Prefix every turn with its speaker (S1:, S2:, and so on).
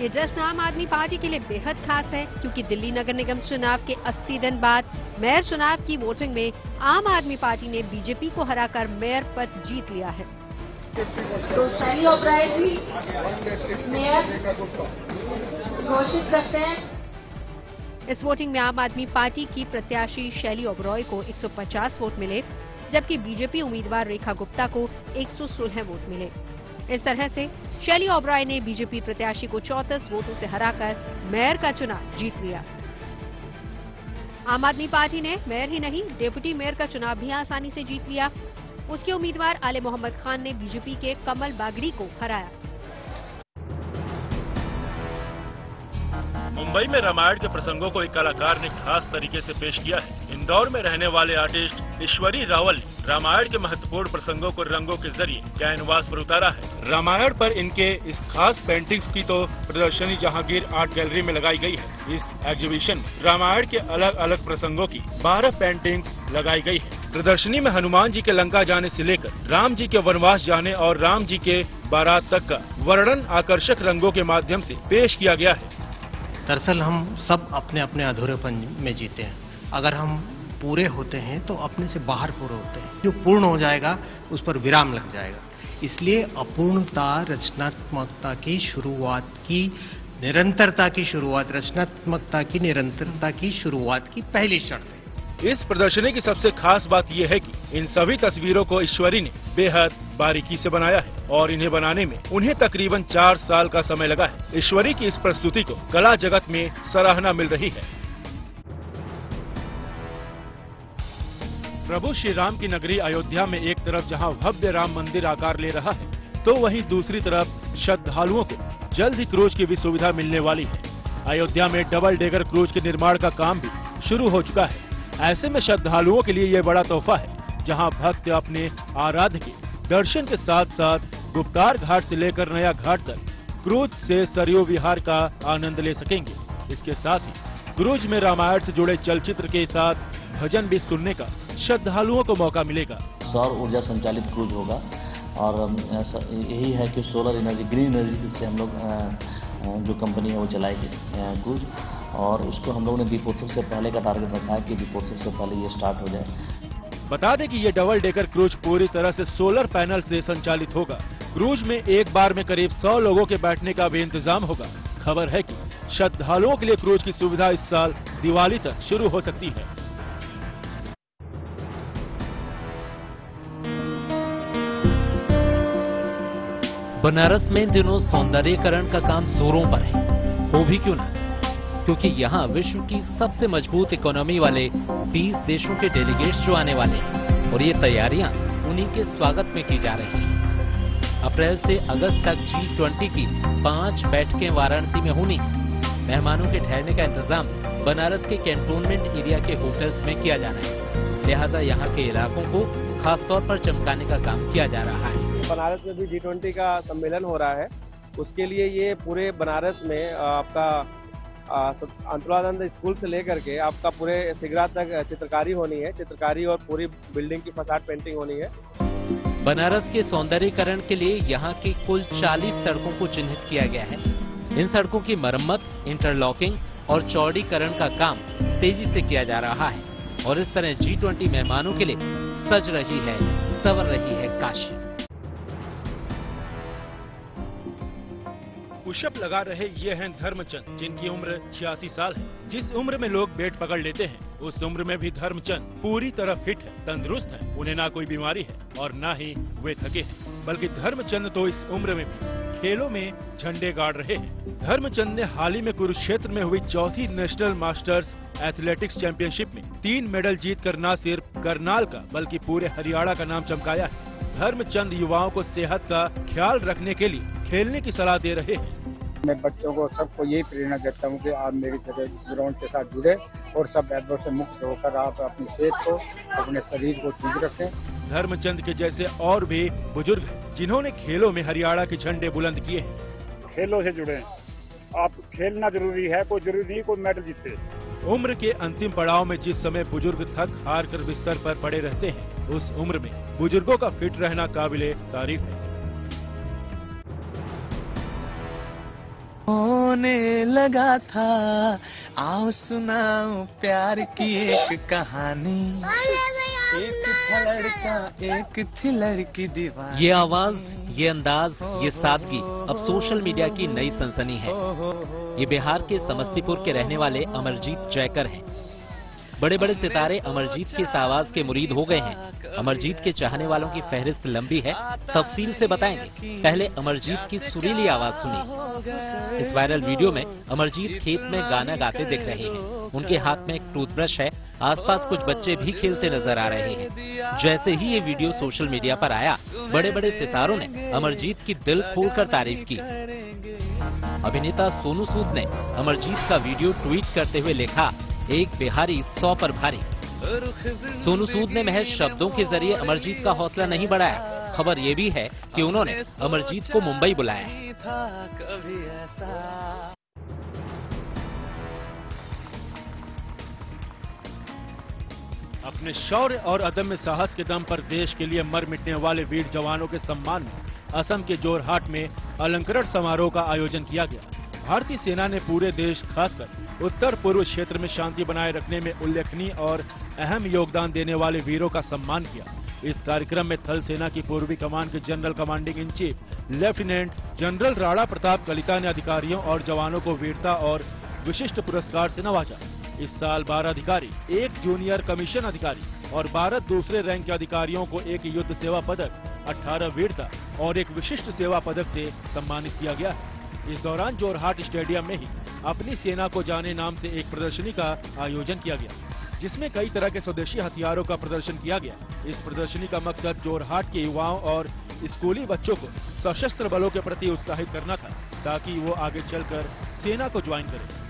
S1: ये जश्न आम आदमी पार्टी के लिए बेहद खास है क्योंकि दिल्ली नगर निगम चुनाव के 80 दिन बाद मेयर चुनाव की वोटिंग में आम आदमी पार्टी ने बीजेपी को हराकर मेयर पद जीत लिया है।
S2: तो ओब्राय जी मेयर घोषित करते हैं।
S1: इस वोटिंग में आम आदमी पार्टी की प्रत्याशी शैली ओबरॉय को 150 वोट मिले जबकि बीजेपी उम्मीदवार रेखा गुप्ता को 116 वोट मिले। इस तरह से शैली ओबरॉय ने बीजेपी प्रत्याशी को 34 वोटों से हराकर मेयर का चुनाव जीत लिया। आम आदमी पार्टी ने मेयर ही नहीं, डेप्यूटी मेयर का चुनाव भी आसानी से जीत लिया। उसके उम्मीदवार आले मोहम्मद खान ने बीजेपी के कमल बागड़ी को हराया।
S3: मुंबई में रामायण के प्रसंगों को एक कलाकार ने खास तरीके से पेश किया है। इंदौर में रहने वाले आर्टिस्ट ईश्वरी रावल रामायण के महत्वपूर्ण प्रसंगों को रंगों के ज़रिए कैनवास पर उतारा है। रामायण पर इनके इस खास पेंटिंग्स की तो प्रदर्शनी जहांगीर आर्ट गैलरी में लगाई गई है। इस एग्जीबिशन में रामायण के अलग अलग प्रसंगों की 12 पेंटिंग्स लगाई गई है। प्रदर्शनी में हनुमान जी के लंका जाने से लेकर राम जी के वनवास जाने और राम जी के बारात तक का वर्णन आकर्षक रंगों के माध्यम से पेश किया गया है।
S4: दरअसल हम सब अपने अपने अधूरेपन में जीते हैं। अगर हम पूरे होते हैं तो अपने से बाहर पूरे होते हैं। जो पूर्ण हो जाएगा, उस पर विराम लग जाएगा। इसलिए अपूर्णता, रचनात्मकता की शुरुआत की, निरंतरता की शुरुआत, रचनात्मकता की, निरंतरता की शुरुआत की पहली शर्त है।
S3: इस प्रदर्शनी की सबसे खास बात यह है कि इन सभी तस्वीरों को ईश्वरी ने बेहद बारीकी से बनाया है और इन्हें बनाने में उन्हें तकरीबन चार साल का समय लगा है। ईश्वरी की इस प्रस्तुति को कला जगत में सराहना मिल रही है। प्रभु श्री राम की नगरी अयोध्या में एक तरफ़ जहाँ भव्य राम मंदिर आकार ले रहा है तो वहीं दूसरी तरफ़ श्रद्धालुओं को जल्द ही क्रूज की भी सुविधा मिलने वाली है। अयोध्या में डबल डेगर क्रूज के निर्माण का काम भी शुरू हो चुका है। ऐसे में श्रद्धालुओं के लिए ये बड़ा तोहफा है, जहाँ भक्त अपने आराध्य के दर्शन के साथ साथ गुप्तार घाट से लेकर नया घाट तक क्रूज से सरयू विहार का आनंद ले सकेंगे। इसके साथ ही क्रूज में रामायण से जुड़े चलचित्र के साथ भजन भी सुनने का श्रद्धालुओं को मौका मिलेगा।
S5: सौर ऊर्जा संचालित क्रूज होगा और यही है कि सोलर एनर्जी ग्रीन एनर्जी से हम लोग जो कंपनी है वो चलाएगी क्रूज। और उसको हम लोगों ने दीपोत्सव से पहले का टारगेट रखा है कि दीपोत्सव से पहले ये स्टार्ट हो जाए।
S3: बता दें कि ये डबल डेकर क्रूज पूरी तरह से सोलर पैनल से संचालित होगा। क्रूज में एक बार में करीब 100 लोगों के बैठने का भी इंतज़ाम होगा। खबर है कि श्रद्धालुओं के लिए क्रूज की सुविधा इस साल दिवाली तक शुरू हो सकती है।
S6: बनारस में इन दिनों सौंदर्यीकरण का काम जोरों पर है। हो भी क्यों ना? क्योंकि यहाँ विश्व की सबसे मज़बूत इकोनॉमी वाले 20 देशों के डेलीगेट्स जो आने वाले हैं, और ये तैयारियाँ उन्हीं के स्वागत में की जा रही हैं। अप्रैल से अगस्त तक जी ट्वेंटी की पाँच बैठकें वाराणसी में होनी मेहमानों के ठहरने का इंतज़ाम बनारस के कैंटोनमेंट एरिया के होटल्स में किया जाना है। लिहाजा यहाँ के इलाकों को खासतौर पर चमकाने का काम किया जा रहा है।
S7: बनारस में भी जी ट्वेंटी का सम्मेलन हो रहा है। उसके लिए ये पूरे बनारस में आपका अंतरानंद स्कूल से लेकर के आपका पूरे सिगरा तक चित्रकारी होनी है। चित्रकारी और पूरी बिल्डिंग की फसाड पेंटिंग होनी है।
S6: बनारस के सौंदर्यीकरण के लिए यहाँ की कुल 40 सड़कों को चिन्हित किया गया है। इन सड़कों की मरम्मत इंटरलॉकिंग और चौड़ीकरण का काम तेज़ी से किया जा रहा है। और इस तरह जी ट्वेंटी मेहमानों के लिए सज रही है, सवर रही है काशी।
S3: पुशअप लगा रहे ये हैं धर्मचंद, जिनकी उम्र छियासी साल है। जिस उम्र में लोग बेट पकड़ लेते हैं, उस उम्र में भी धर्मचंद पूरी तरह फिट है, तंदुरुस्त है। उन्हें ना कोई बीमारी है और ना ही वे थके हैं, बल्कि धर्मचंद तो इस उम्र में भी खेलों में झंडे गाड़ रहे हैं। धर्मचंद ने हाल ही में कुरुक्षेत्र में हुई चौथी नेशनल मास्टर्स एथलेटिक्स चैंपियनशिप में तीन मेडल जीतकर न सिर्फ़ करनाल का, बल्कि पूरे हरियाणा का नाम चमकाया है। धर्मचंद युवाओं को सेहत का ख्याल रखने के लिए खेलने की सलाह दे रहे हैं।
S8: मैं बच्चों को सबको यही प्रेरणा देता हूँ कि आप मेरी तरह ग्राउंड के साथ जुड़े और सब एडवर से मुक्त होकर आप अपनी सेहत को अपने शरीर को ठीक रखें।
S3: धर्मचंद के जैसे और भी बुज़ुर्ग हैं, जिन्होंने खेलों में हरियाणा के झंडे बुलंद किए हैं।
S8: खेलों से जुड़े आप खेलना ज़रूरी है कोई ज़रूरी नहीं कोई मेडल जीते
S3: उम्र के अंतिम पड़ाव में जिस समय बुज़ुर्ग थक हार कर बिस्तर पर पड़े रहते हैं उस उम्र में बुज़ुर्गों का फिट रहना काबिले तारीफ़ है।
S9: होने लगा था। आओ सुनाओ प्यार की एक कहानी। एक था लड़का एक थी लड़की दीवार।
S6: ये आवाज़, ये अंदाज, ये सादगी अब सोशल मीडिया की नई सनसनी है। ये बिहार के समस्तीपुर के रहने वाले अमरजीत जयकर हैं। बड़े बड़े सितारे अमरजीत की इस आवाज़ के मुरीद हो गए हैं। अमरजीत के चाहने वालों की फहरिस्त लंबी है, तफसील से बताएँगे। पहले अमरजीत की सुरीली आवाज़ सुनी इस वायरल वीडियो में अमरजीत खेत में गाना गाते दिख रहे हैं। उनके हाथ में एक टूथब्रश है, आसपास कुछ बच्चे भी खेलते नज़र आ रहे हैं। जैसे ही ये वीडियो सोशल मीडिया पर आया बड़े बड़े सितारों ने अमरजीत की दिल खोलकर तारीफ़ की। अभिनेता सोनू सूद ने अमरजीत का वीडियो ट्वीट करते हुए लिखा, एक बिहारी सौ पर भारी। सोनू सूद ने महज शब्दों के ज़रिए अमरजीत का हौसला नहीं बढ़ाया। खबर ये भी है कि उन्होंने अमरजीत को मुंबई बुलाया।
S3: अपने शौर्य और अदम्य साहस के दम पर देश के लिए मर मिटने वाले वीर जवानों के सम्मान में असम के जोरहाट में अलंकरण समारोह का आयोजन किया गया। भारतीय सेना ने पूरे देश खासकर उत्तर पूर्व क्षेत्र में शांति बनाए रखने में उल्लेखनीय और अहम योगदान देने वाले वीरों का सम्मान किया। इस कार्यक्रम में थल सेना की पूर्वी कमान के general commanding in chief, lieutenant general Rana Pratap Kalita ने अधिकारियों और जवानों को वीरता और विशिष्ट पुरस्कार से नवाजा। इस साल 12 अधिकारी, एक जूनियर कमीशन अधिकारी और 12 दूसरे रैंक के अधिकारियों को एक युद्ध सेवा पदक 18 वीरता और एक विशिष्ट सेवा पदक से सम्मानित किया गया है। इस दौरान जोरहाट स्टेडियम में ही अपनी सेना को जाने नाम से एक प्रदर्शनी का आयोजन किया गया, जिसमें कई तरह के स्वदेशी हथियारों का प्रदर्शन किया गया। इस प्रदर्शनी का मकसद जोरहाट के युवाओं और स्कूली बच्चों को सशस्त्र बलों के प्रति उत्साहित करना था, ताकि वो आगे चलकर सेना को ज्वाइन करें।